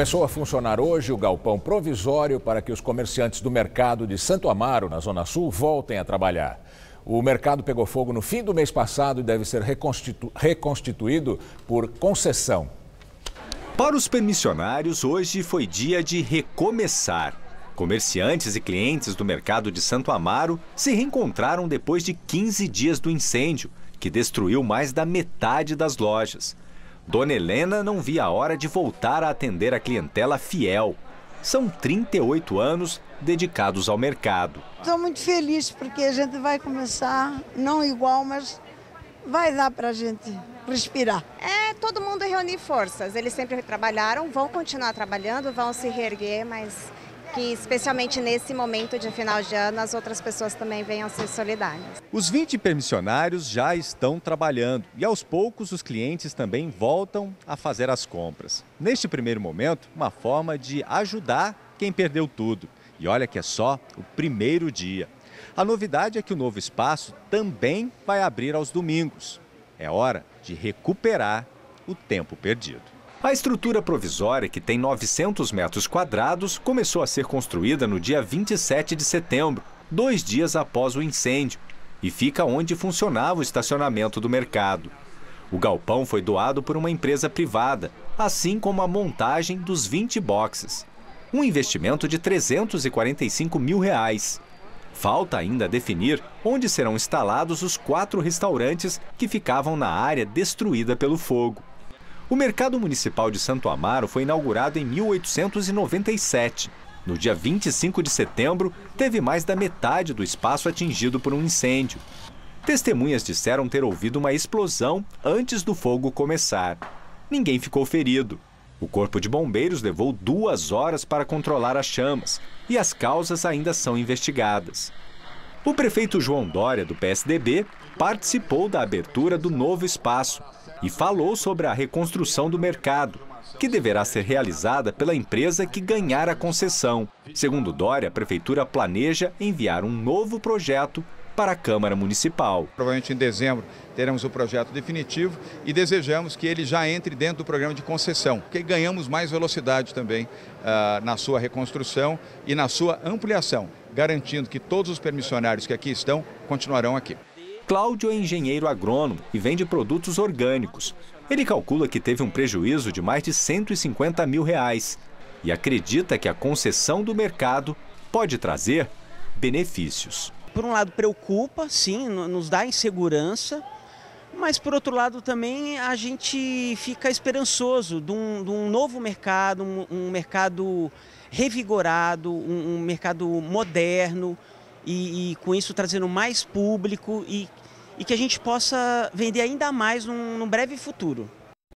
Começou a funcionar hoje o galpão provisório para que os comerciantes do mercado de Santo Amaro, na Zona Sul, voltem a trabalhar. O mercado pegou fogo no fim do mês passado e deve ser reconstitu reconstituído por concessão. Para os permissionários, hoje foi dia de recomeçar. Comerciantes e clientes do mercado de Santo Amaro se reencontraram depois de 15 dias do incêndio, que destruiu mais da metade das lojas. Dona Helena não via a hora de voltar a atender a clientela fiel. São 38 anos dedicados ao mercado. Estou muito feliz porque a gente vai começar, não igual, mas vai dar para a gente respirar. É todo mundo reunir forças. Eles sempre trabalharam, vão continuar trabalhando, vão se reerguer, mas que especialmente nesse momento de final de ano as outras pessoas também venham ser solidárias. Os 20 permissionários já estão trabalhando e aos poucos os clientes também voltam a fazer as compras. Neste primeiro momento, uma forma de ajudar quem perdeu tudo. E olha que é só o primeiro dia. A novidade é que o novo espaço também vai abrir aos domingos. É hora de recuperar o tempo perdido. A estrutura provisória, que tem 900 metros quadrados, começou a ser construída no dia 27 de setembro, dois dias após o incêndio, e fica onde funcionava o estacionamento do mercado. O galpão foi doado por uma empresa privada, assim como a montagem dos 20 boxes. Um investimento de 345 mil reais. Falta ainda definir onde serão instalados os quatro restaurantes que ficavam na área destruída pelo fogo. O Mercado Municipal de Santo Amaro foi inaugurado em 1897. No dia 25 de setembro, teve mais da metade do espaço atingido por um incêndio. Testemunhas disseram ter ouvido uma explosão antes do fogo começar. Ninguém ficou ferido. O Corpo de Bombeiros levou duas horas para controlar as chamas e as causas ainda são investigadas. O prefeito João Dória, do PSDB, participou da abertura do novo espaço e falou sobre a reconstrução do mercado, que deverá ser realizada pela empresa que ganhar a concessão. Segundo Dória, a prefeitura planeja enviar um novo projeto para a Câmara Municipal. Provavelmente em dezembro teremos o projeto definitivo e desejamos que ele já entre dentro do programa de concessão, porque ganhamos mais velocidade também uh, na sua reconstrução e na sua ampliação, garantindo que todos os permissionários que aqui estão continuarão aqui. Cláudio é engenheiro agrônomo e vende produtos orgânicos. Ele calcula que teve um prejuízo de mais de 150 mil reais e acredita que a concessão do mercado pode trazer benefícios. Por um lado, preocupa, sim, nos dá insegurança, mas por outro lado também a gente fica esperançoso de um, de um novo mercado, um, um mercado revigorado, um, um mercado moderno e, e, com isso trazendo mais público e e que a gente possa vender ainda mais num, num breve futuro.